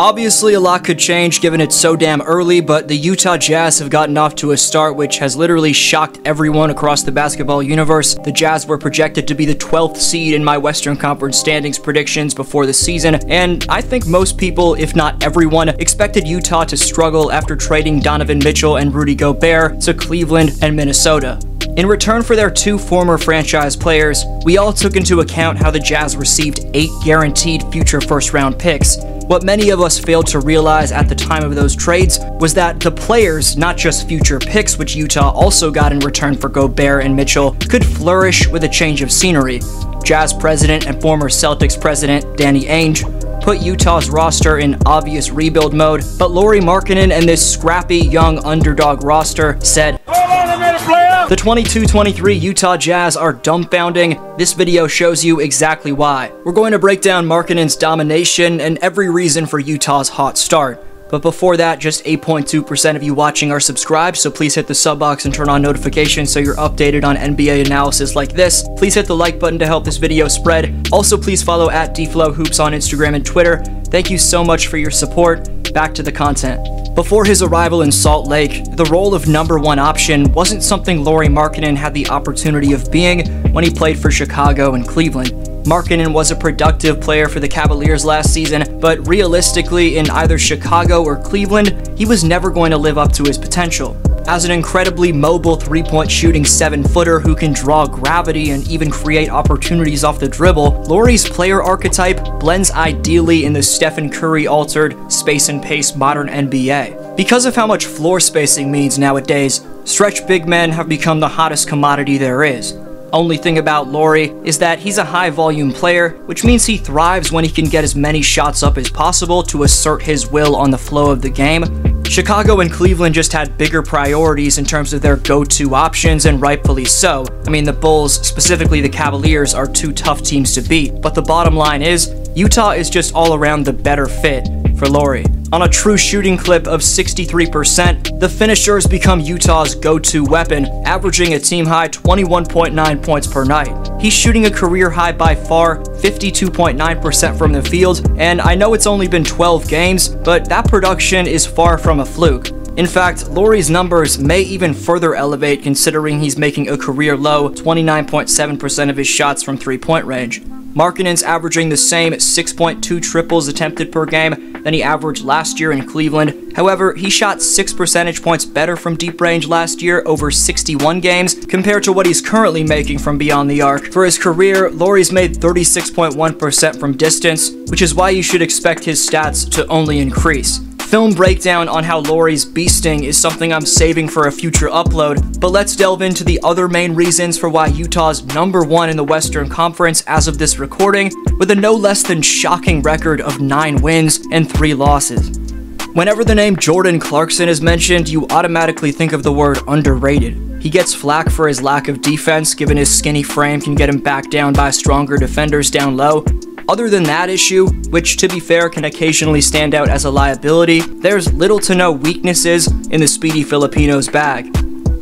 Obviously, a lot could change given it's so damn early, but the Utah Jazz have gotten off to a start which has literally shocked everyone across the basketball universe. The Jazz were projected to be the 12th seed in my Western Conference standings predictions before the season, and I think most people, if not everyone, expected Utah to struggle after trading Donovan Mitchell and Rudy Gobert to Cleveland and Minnesota. In return for their two former franchise players, we all took into account how the Jazz received eight guaranteed future first round picks. What many of us failed to realize at the time of those trades was that the players, not just future picks, which Utah also got in return for Gobert and Mitchell, could flourish with a change of scenery. Jazz president and former Celtics president Danny Ainge put Utah's roster in obvious rebuild mode, but Lauri Markkanen and this scrappy young underdog roster said, the 22-23 Utah Jazz are dumbfounding. This video shows you exactly why. We're going to break down Markkanen's domination and every reason for Utah's hot start. But before that, just 8.2% of you watching are subscribed, so please hit the sub box and turn on notifications so you're updated on NBA analysis like this. Please hit the like button to help this video spread. Also, please follow at DFlowHoops on Instagram and Twitter. Thank you so much for your support. Back to the content. Before his arrival in Salt Lake, the role of number one option wasn't something Lauri Markkanen had the opportunity of being when he played for Chicago and Cleveland. Markkanen was a productive player for the Cavaliers last season, but realistically, in either Chicago or Cleveland, he was never going to live up to his potential. As an incredibly mobile three point shooting seven footer who can draw gravity and even create opportunities off the dribble, Lauri's player archetype blends ideally in the Stephen Curry altered, space and pace modern NBA. Because of how much floor spacing means nowadays, stretch big men have become the hottest commodity there is. Only thing about Lauri is that he's a high volume player, which means he thrives when he can get as many shots up as possible to assert his will on the flow of the game, Chicago and Cleveland just had bigger priorities in terms of their go-to options, and rightfully so. I mean, the Bulls, specifically the Cavaliers, are two tough teams to beat, but the bottom line is, Utah is just all around the better fit for Lauri. On a true shooting clip of 63%, the finishers become Utah's go-to weapon, averaging a team-high 21.9 points per night. He's shooting a career-high by far, 52.9% from the field, and I know it's only been 12 games, but that production is far from a fluke. In fact, Lauri's numbers may even further elevate considering he's making a career low 29.7% of his shots from three-point range. Markkanen's averaging the same 6.2 triples attempted per game than he averaged last year in Cleveland. However, he shot 6 percentage points better from deep range last year over 61 games compared to what he's currently making from beyond the arc. For his career, Lauri's made 36.1% from distance, which is why you should expect his stats to only increase film breakdown on how Lauri's beasting is something I'm saving for a future upload, but let's delve into the other main reasons for why Utah's number one in the Western Conference as of this recording, with a no less than shocking record of 9 wins and 3 losses. Whenever the name Jordan Clarkson is mentioned, you automatically think of the word underrated. He gets flack for his lack of defense, given his skinny frame can get him backed down by stronger defenders down low, other than that issue, which to be fair can occasionally stand out as a liability, there's little to no weaknesses in the speedy Filipino's bag.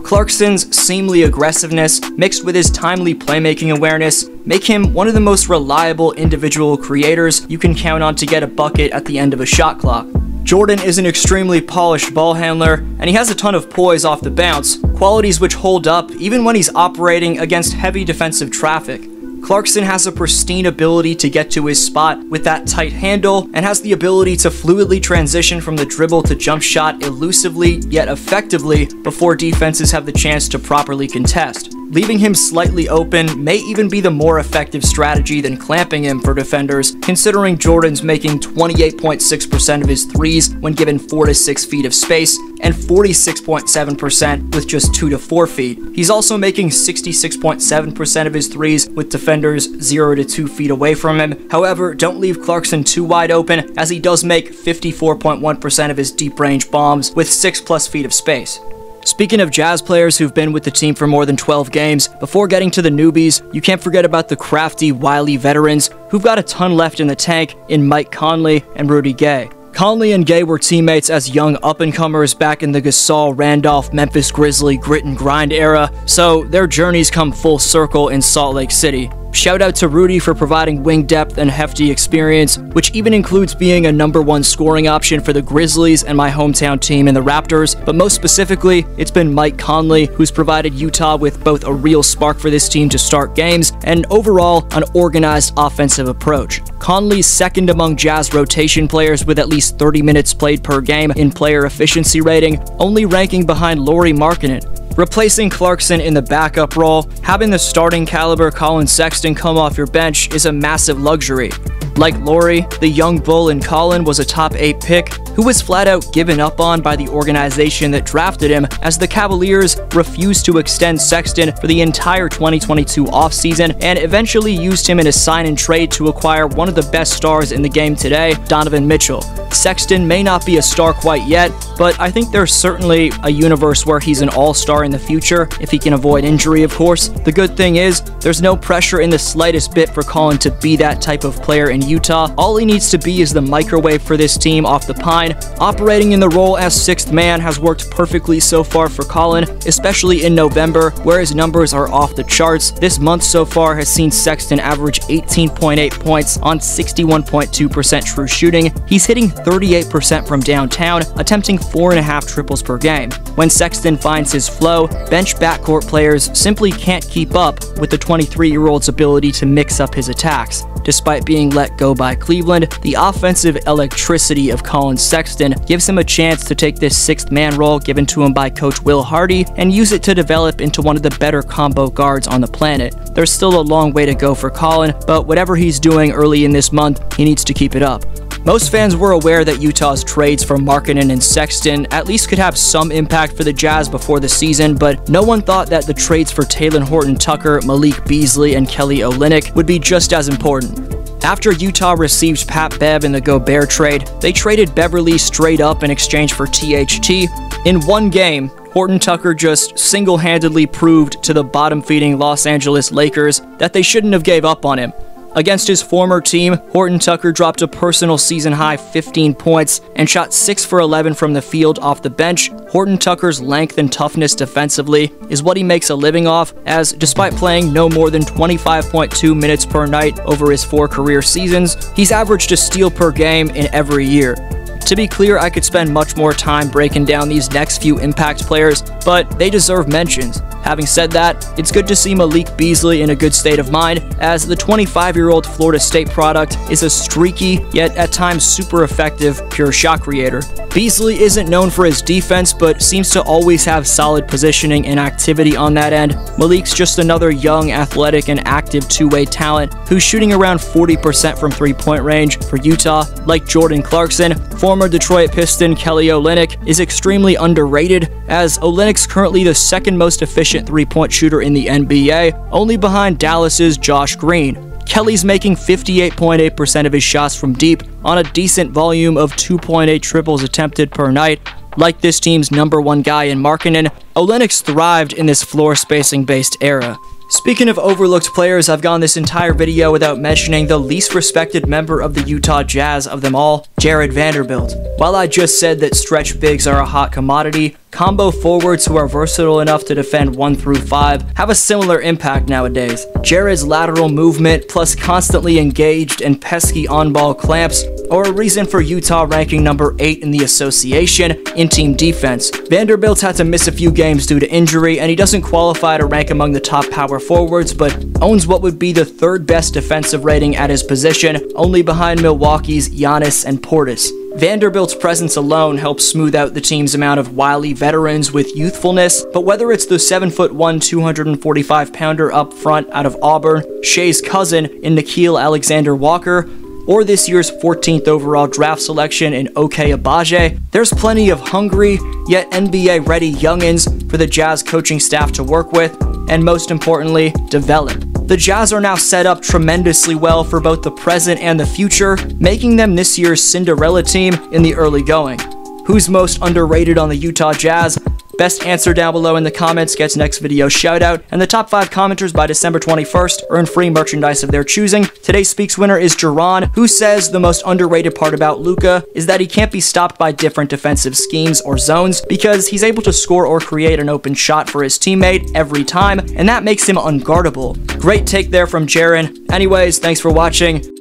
Clarkson's seemly aggressiveness, mixed with his timely playmaking awareness, make him one of the most reliable individual creators you can count on to get a bucket at the end of a shot clock. Jordan is an extremely polished ball handler, and he has a ton of poise off the bounce, qualities which hold up even when he's operating against heavy defensive traffic. Clarkson has a pristine ability to get to his spot with that tight handle and has the ability to fluidly transition from the dribble to jump shot elusively yet effectively before defenses have the chance to properly contest. Leaving him slightly open may even be the more effective strategy than clamping him for defenders, considering Jordan's making 28.6% of his threes when given 4 to 6 feet of space and 46.7% with just 2 to 4 feet. He's also making 66.7% of his threes with defenders 0 to 2 feet away from him. However, don't leave Clarkson too wide open as he does make 54.1% of his deep range bombs with 6 plus feet of space. Speaking of Jazz players who've been with the team for more than 12 games, before getting to the newbies, you can't forget about the crafty, wily veterans who've got a ton left in the tank in Mike Conley and Rudy Gay. Conley and Gay were teammates as young up-and-comers back in the Gasol, Randolph, Memphis Grizzly grit and grind era, so their journeys come full circle in Salt Lake City. Shout out to Rudy for providing wing depth and hefty experience, which even includes being a number one scoring option for the Grizzlies and my hometown team in the Raptors. But most specifically, it's been Mike Conley who's provided Utah with both a real spark for this team to start games and overall an organized offensive approach. Conley's second among Jazz rotation players with at least 30 minutes played per game in player efficiency rating, only ranking behind Lauri Markkanen. Replacing Clarkson in the backup role, having the starting caliber Collin Sexton come off your bench is a massive luxury. Like Lauri, the young bull in Collin was a top 8 pick who was flat out given up on by the organization that drafted him as the Cavaliers refused to extend Sexton for the entire 2022 offseason and eventually used him in a sign and trade to acquire one of the best stars in the game today, Donovan Mitchell. Sexton may not be a star quite yet, but I think there's certainly a universe where he's an all-star in the future, if he can avoid injury, of course. The good thing is, there's no pressure in the slightest bit for Collin to be that type of player in Utah. All he needs to be is the microwave for this team off the pine. Operating in the role as sixth man has worked perfectly so far for Collin, especially in November, where his numbers are off the charts. This month so far has seen Sexton average 18.8 points on 61.2% true shooting. He's hitting 38% from downtown, attempting 4.5 triples per game. When Sexton finds his flow, bench backcourt players simply can't keep up with the 23 year old's ability to mix up his attacks. Despite being let go by Cleveland, the offensive electricity of Collin Sexton gives him a chance to take this sixth man role given to him by coach Will Hardy and use it to develop into one of the better combo guards on the planet. There's still a long way to go for Collin, but whatever he's doing early in this month, he needs to keep it up. Most fans were aware that Utah's trades for Markkanen and Sexton at least could have some impact for the Jazz before the season, but no one thought that the trades for Talen Horton Tucker, Malik Beasley, and Kelly Olynyk would be just as important. After Utah received Pat Bev in the Gobert trade, they traded Beverley straight up in exchange for THT. In one game, Horton Tucker just single-handedly proved to the bottom-feeding Los Angeles Lakers that they shouldn't have gave up on him. Against his former team, Horton Tucker dropped a personal season high 15 points and shot 6 for 11 from the field off the bench. Horton Tucker's length and toughness defensively is what he makes a living off, as despite playing no more than 25.2 minutes per night over his four career seasons, he's averaged a steal per game in every year. To be clear, I could spend much more time breaking down these next few impact players, but they deserve mentions. Having said that, it's good to see Malik Beasley in a good state of mind, as the 25 year old Florida State product is a streaky, yet at times super effective, pure shot creator. Beasley isn't known for his defense, but seems to always have solid positioning and activity on that end. Malik's just another young, athletic, and active two way talent who's shooting around 40% from three point range for Utah. Like Jordan Clarkson, former Detroit Piston Kelly Olynyk is extremely underrated, as Olynyk's currently the second most efficient three point shooter in the NBA, only behind Dallas's Josh Green. Kelly's making 58.8% of his shots from deep on a decent volume of 2.8 triples attempted per night. Like this team's number one guy in Markkanen, Olynyk's thrived in this floor spacing based era. Speaking of overlooked players, I've gone this entire video without mentioning the least respected member of the Utah Jazz of them all, Jared Vanderbilt. While I just said that stretch bigs are a hot commodity, Combo forwards who are versatile enough to defend 1 through 5 have a similar impact nowadays. Jared's lateral movement, plus constantly engaged and pesky on-ball clamps, are a reason for Utah ranking number 8 in the association in team defense. Vanderbilt had to miss a few games due to injury, and he doesn't qualify to rank among the top power forwards, but owns what would be the third best defensive rating at his position, only behind Milwaukee's Giannis and Portis. Vanderbilt's presence alone helps smooth out the team's amount of wily veterans with youthfulness, but whether it's the 7'1, 245 pounder up front out of Auburn, Shai's cousin in Nickeil Alexander Walker, or this year's 14th overall draft selection in Ochai Agbaji, there's plenty of hungry, yet NBA ready youngins for the Jazz coaching staff to work with, and most importantly, develop. The Jazz are now set up tremendously well for both the present and the future, making them this year's Cinderella team in the early going. Who's most underrated on the Utah Jazz? Best answer down below in the comments gets next video shout out, and the top 5 commenters by December 21st earn free merchandise of their choosing. Today's Speaks winner is Jerron, who says the most underrated part about Luka is that he can't be stopped by different defensive schemes or zones because he's able to score or create an open shot for his teammate every time, and that makes him unguardable. Great take there from Jaren. Anyways, thanks for watching.